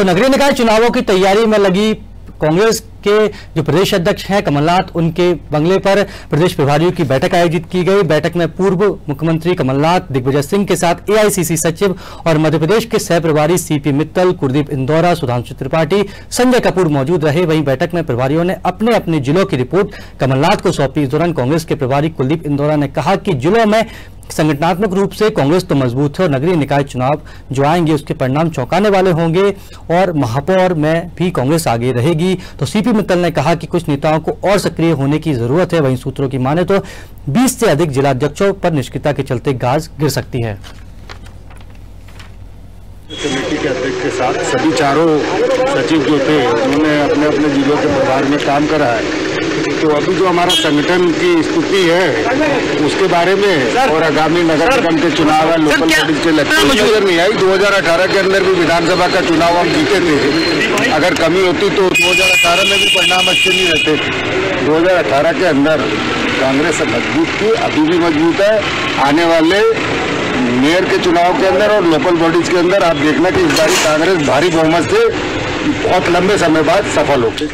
तो नगरीय निकाय चुनावों की तैयारी में लगी कांग्रेस के जो प्रदेश अध्यक्ष हैं कमलनाथ, उनके बंगले पर प्रदेश प्रभारियों की बैठक आयोजित की गई। बैठक में पूर्व मुख्यमंत्री कमलनाथ, दिग्विजय सिंह के साथ एआईसीसी सचिव और मध्य प्रदेश के सह प्रभारी सीपी मित्तल, कुलदीप इंदौरा, सुधांशु त्रिपाठी, संजय कपूर मौजूद रहे। वहीं बैठक में प्रभारियों ने अपने अपने जिलों की रिपोर्ट कमलनाथ को सौंपी। इस दौरान कांग्रेस के प्रभारी कुलदीप इंदौरा ने कहा कि जिलों में संगठनात्मक रूप से कांग्रेस तो मज़बूत है और नगरीय निकाय चुनाव जो आएँगे उसके परिणाम चौंकाने वाले होंगे और महापौर में भी कांग्रेस आगे रहेगी। तो सीपी मित्तल ने कहा कि कुछ नेताओं को और सक्रिय होने की ज़रूरत है, वहीं सूत्रों की माने तो 20 से अधिक जिलाध्यक्षों पर निष्क्रियता के चलते गाज गिर सकती है। कमेटी के अध्यक्ष के साथ सभी चारों सचिव जो थे, उन्होंने अपने अपने जिलों के प्रभार में काम करा है। तो अभी जो हमारा संगठन की स्थिति है उसके बारे में और आगामी नगर निगम के चुनाव है लोकल बॉडीज के लक्ष्य नज़र नहीं आई। 2018 के अंदर भी विधानसभा का चुनाव हम जीते थे। अगर कमी होती तो 2018 में भी परिणाम अच्छे नहीं रहते 2018 के अंदर कांग्रेस मज़बूत थी अभी भी मज़बूत है। आने वाले मेयर के चुनाव के अंदर और लोकल बॉडीज के अंदर आप देखना कि इस बार कांग्रेस भारी बहुमत से बहुत लंबे समय बाद सफल होगी